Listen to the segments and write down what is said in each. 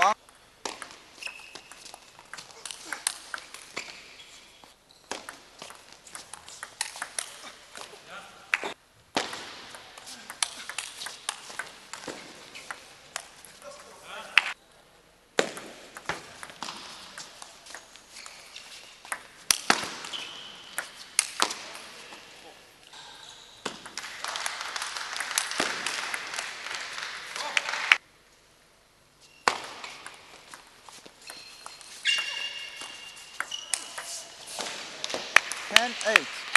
Wow. Ten, eight.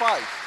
Five.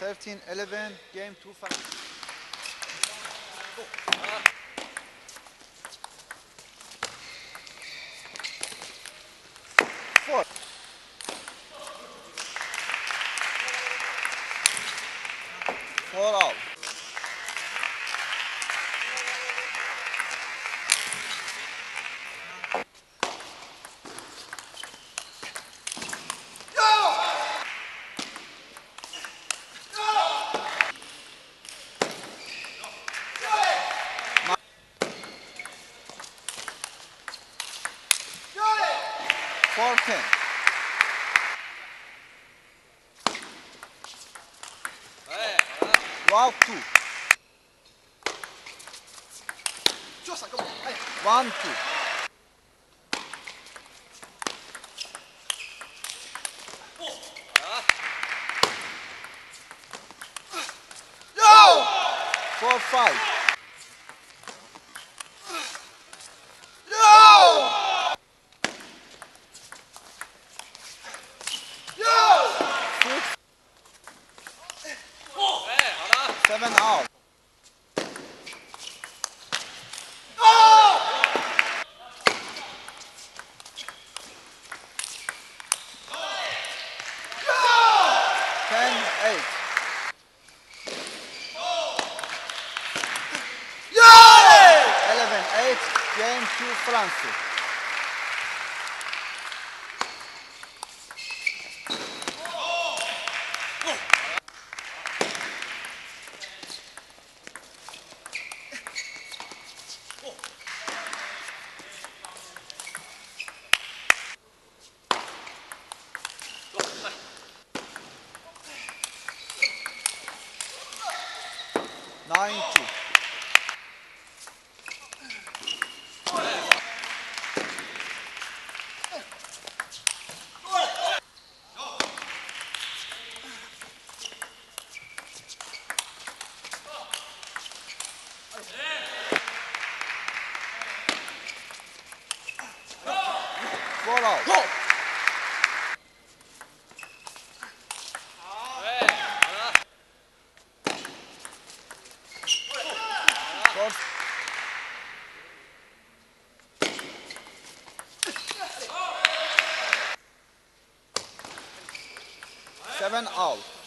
Thirteen, eleven. Game two. Final. Four. Four out. Wow, two. One, two. Four, five. Seven out. Ten, eight. Eleven, eight. Game to France. Nine, two. 7 out.